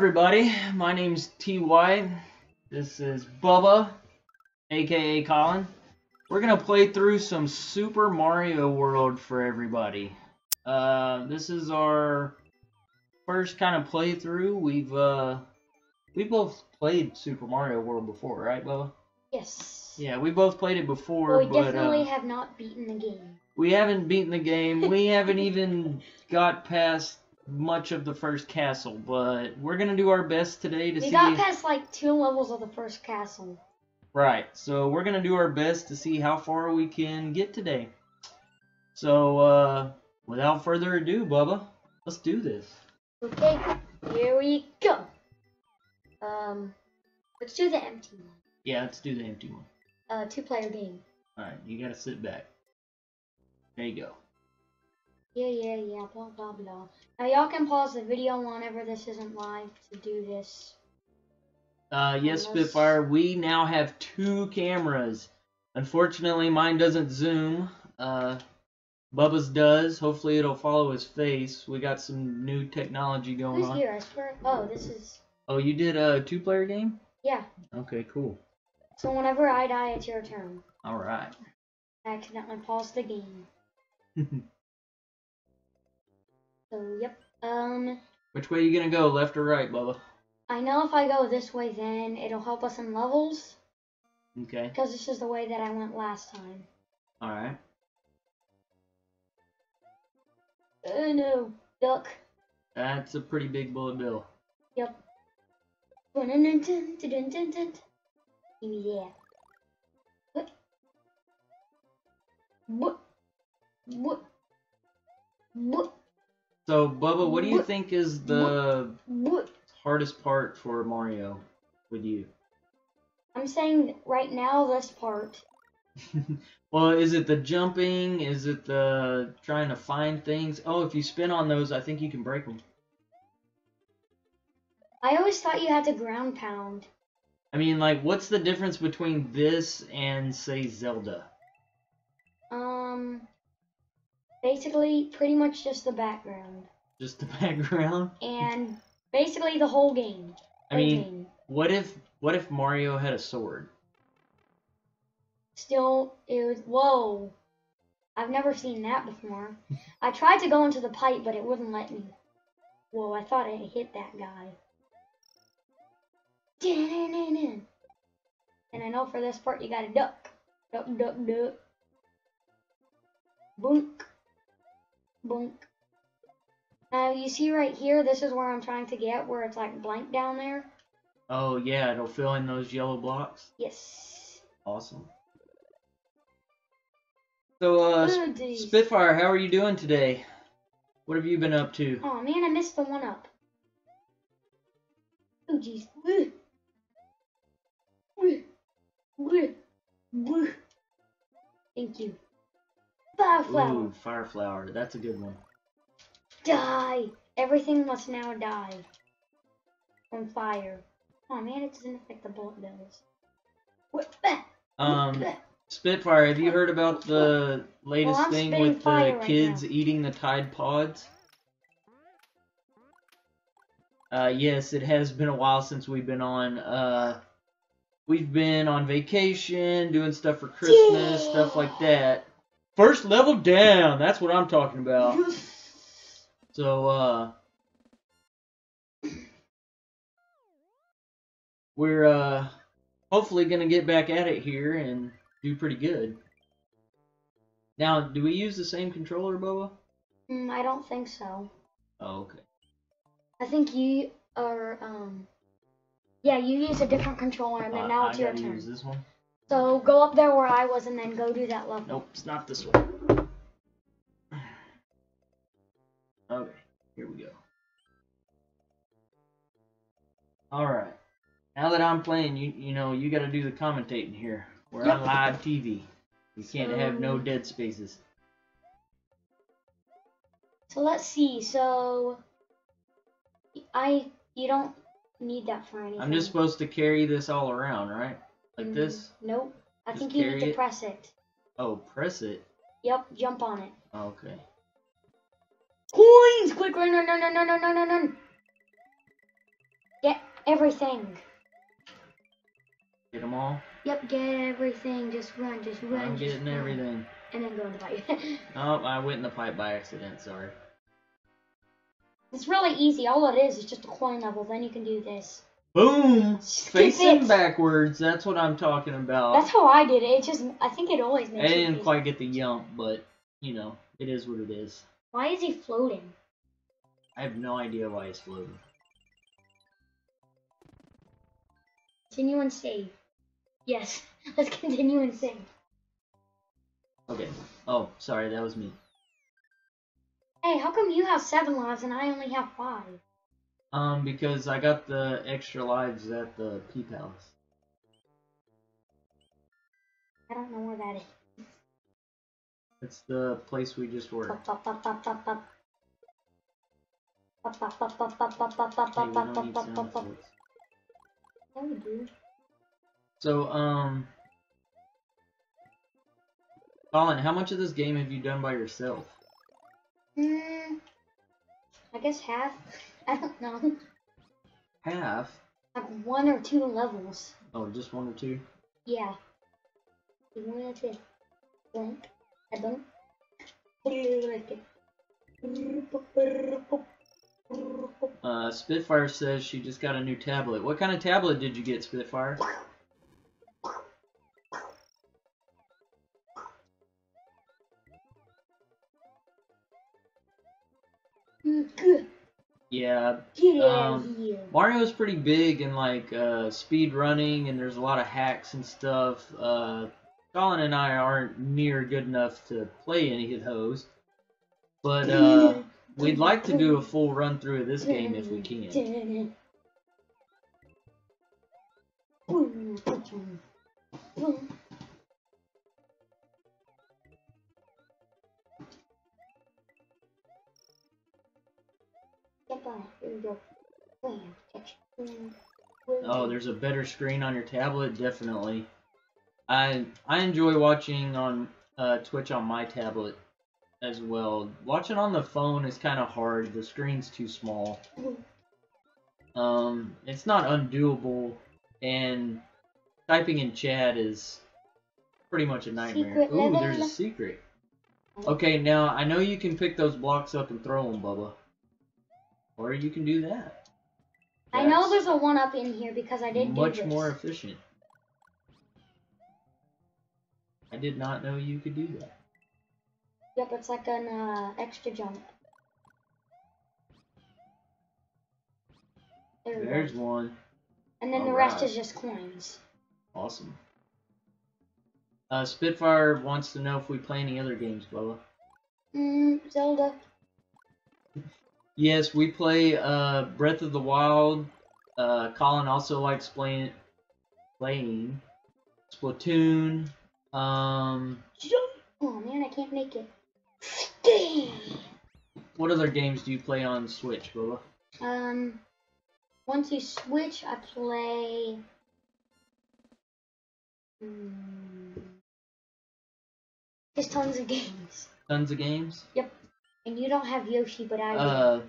everybody. My name's Ty. This is Bubba, aka Colin. We're gonna play through some Super Mario World for everybody. Uh, this is our first kind of playthrough. We've uh, we both played Super Mario World before, right, Bubba? Yes. Yeah, we both played it before, But we but definitely uh, have not beaten the game. we haven't beaten the game. We haven't even got past much of the first castle, but we're gonna do our best today to We see. got past like two levels of the first castle. Right. So we're gonna do our best to see how far we can get today. So uh, without further ado, Bubba, let's do this. Okay, here we go. Um, let's do the empty one. Yeah, let's do the empty one. Uh, two-player game. All right, you gotta sit back. There you go. Yeah, yeah, yeah. Blah blah blah. Now y'all can pause the video whenever this isn't live to do this. Uh, yes, Unless- Spitfire. We now have two cameras. Unfortunately, mine doesn't zoom. Uh, Bubba's does. Hopefully, it'll follow his face. We got some new technology going Who's on. here? I swear. Oh, this is. Oh, you did a two-player game? Yeah. Okay, cool. So whenever I die, it's your turn. All right. I accidentally paused the game. So yep. Um. Which way are you gonna go, left or right, Bubba? I know if I go this way, then it'll help us in levels, Okay. because this is the way that I went last time. All right. Oh no, duck. That's a pretty big bullet bill. Yep. What? What? What? What? So, Bubba, what do you What- think is the What? hardest part for Mario with you? I'm saying right now this part. well, is it the jumping? Is it the trying to find things? Oh, if you spin on those, I think you can break them. I always thought you had to ground pound. I mean, like, what's the difference between this and, say, Zelda? Um. Basically, pretty much just the background. Just the background? and basically the whole game. I mean, game. what if what if Mario had a sword? still, it was whoa. I've never seen that before. I tried to go into the pipe, but it wouldn't let me. Whoa, I thought I hit that guy. And I know for this part you gotta duck. Duck, duck, duck. Boink. Boink. Now you see right here, this is where I'm trying to get, where it's like blank down there. Oh yeah, it'll fill in those yellow blocks. Yes. Awesome. So, uh, Oh. Spitfire, how are you doing today? What have you been up to? Oh man, I missed the one up. Oh jeez. Thank you. Fire flower. Ooh, fire flower. That's a good one. Die. Everything must now die. From fire. Oh man, it doesn't affect the bullet bills. What? Bah. Um, Spitfire, have you heard about the latest Well, thing with the right kids now. eating the Tide Pods? Uh, yes, it has been a while since we've been on. Uh, we've been on vacation, doing stuff for Christmas, stuff like that. First level down. That's what I'm talking about. So, uh, we're uh, hopefully gonna get back at it here and do pretty good. Now, do we use the same controller, Bubba? Mm, I don't think so. Oh, okay. I think you are, um, yeah, you use a different controller and then Uh, now I it's your gotta turn. use this one. So go up there where I was and then go do that level. Nope, it's not this way. Okay, here we go. Alright. Now that I'm playing, you you know, you gotta do the commentating here. We're on live TV. We can't have no dead spaces. So let's see. So I you don't need that for anything. I'm just supposed to carry this all around, right? Like Mm, this? Nope. I Just think you need to it? press it. Oh, press it. Yep, jump on it. Okay. Coins! Quick, run, run, run, run, run, run, run, run. Get everything. Get them all. Yep, get everything. Just run, just run. I'm just getting run. everything. And then go in the pipe. Oh, I went in the pipe by accident. Sorry. it's really easy. All it is is just a coin level. Then you can do this. Boom! Skip Facing it. backwards. That's what I'm talking about. That's how I did it. It just, I think it always I makes it didn't easy. quite get the yump, but you know, it is what it is. Why is he floating? I have no idea why he's floating. Continue and save. Yes, let's continue and save. Okay. Oh, sorry, that was me. Hey, how come you have seven lives and I only have five? Um, because I got the extra lives at the P Palace. I don't know where that is. It's the place we just were. Hey. So, um, Colin, how much of this game have you done by yourself? Hmm. I guess half. I don't know. Half. Like one or two levels. Oh, just one or two. Yeah. One or two. Blink. I don't. Uh, Spitfire says she just got a new tablet. What kind of tablet did you get, Spitfire? Mario's pretty big in like uh, speed running, and there's a lot of hacks and stuff. Uh, Colin and I aren't near good enough to play any of those, but uh, we'd like to do a full run through of this game if we can. By. Here we go. Bam. Catch. Bam. Oh, there's a better screen on your tablet, definitely. I I enjoy watching on uh, Twitch on my tablet as well. Watching on the phone is kind of hard. The screen's too small. Um, it's not undoable, and typing in chat is pretty much a nightmare. Secret Ooh, there's a secret. Okay, now I know you can pick those blocks up and throw them, Bubba. Or you can do that. I know there's a one up in here because I did do much more efficient. I did not know you could do that. Yep, it's like an uh, extra jump. There There's go. one. And then the rest is just coins. Awesome. Uh, Spitfire wants to know if we play any other games, Bubba. Mm, Zelda. Yes, we play uh, Breath of the Wild. Uh, Colin also likes playing playing Splatoon. Um, Oh man, I can't make it. What other games do you play on Switch, Bubba? Um, once you switch, I play. Hmm, there's tons of games, Tons of games. And you don't have Yoshi, but I do. Uh,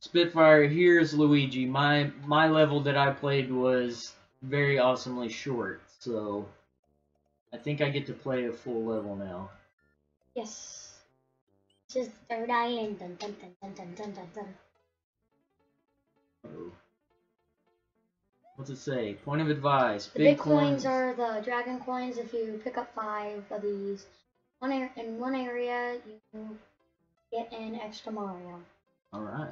Spitfire, here's Luigi. My my level that I played was very awesomely short, so I think I get to play a full level now. yes. This is third island. Dun, dun, dun, dun, dun, dun, dun, dun. Uh-oh. What's it say? Point of advice. The big coins are the dragon coins. If you pick up five of these, one in one area, you get an extra Mario. All right.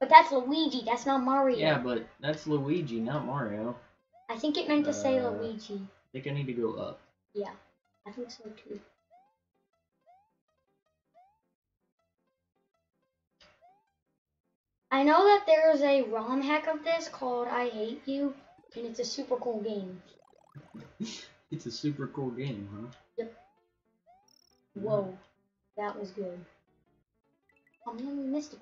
But that's Luigi. That's not Mario. Yeah, but that's Luigi, not Mario. I think it meant to say Uh, Luigi. I think I need to go up. Yeah, I think so too. I know that there's a ROM hack of this called I Hate You, and it's a super cool game. It's a super cool game, huh? Yep. Whoa, that was good. Oh man, we missed a.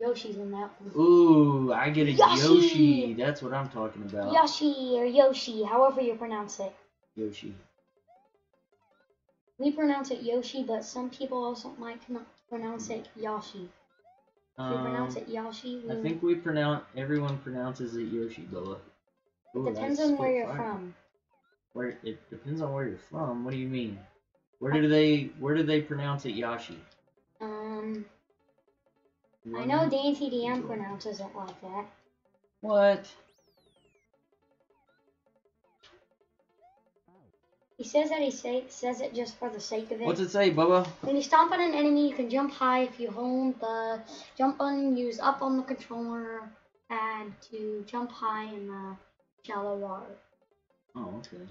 Yoshi's in that one. Ooh, I get a Yoshi! Yoshi. That's what I'm talking about. Yoshi or Yoshi, however you pronounce it. Yoshi. We pronounce it Yoshi, but some people also might pronounce it Yoshi. If we pronounce Um, it Yoshi, I think we pronounce everyone pronounces it Yoshi. Ooh, it depends on where you're fire. from. Where it depends on where you're from. What do you mean? Where do they where do they pronounce it Yashi? Um, I know Dan TDM pronounces it like that. What? He says that he say, says it just for the sake of it. What's it say, Bubba? When you stomp on an enemy, you can jump high if you hold the jump button, use up on the controller pad to jump high in the shallow water. Oh, okay.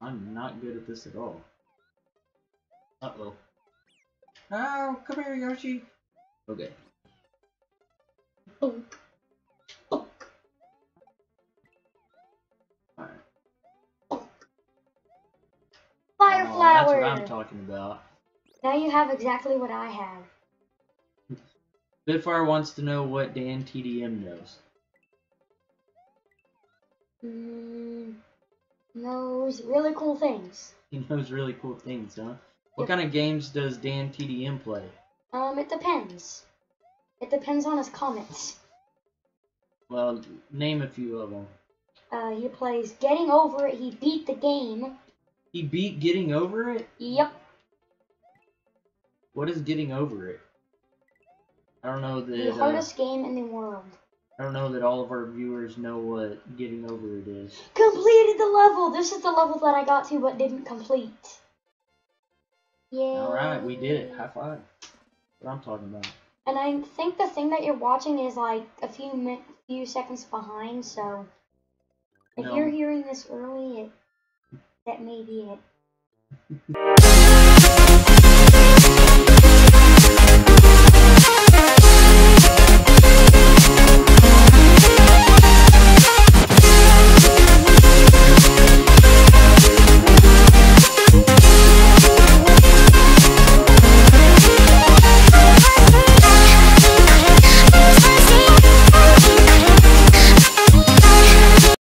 I'm not good at this at all. Uh oh. Come here, Yoshi. Okay. Boom. Boom. Alright. Fire Oh, flower. That's what I'm talking about. now you have exactly what I have. Spitfire wants to know what Dan TDM knows. Mm, knows really cool things. He knows really cool things, huh? What kind of games does Dan TDM play? Um, it depends. It depends on his comments. Well, name a few of them. Uh, he plays Getting Over It. He beat the game. He beat Getting Over It? Yep. What is Getting Over It? I don't know that. The uh, hardest game in the world. I don't know that all of our viewers know what Getting Over It is. Completed the level. This is the level that I got to but didn't complete. Yeah. All right, we did it. High five. What I'm talking about. And I think the thing that you're watching is like a few mi- few seconds behind. So if No. you're hearing this early, it that may be it.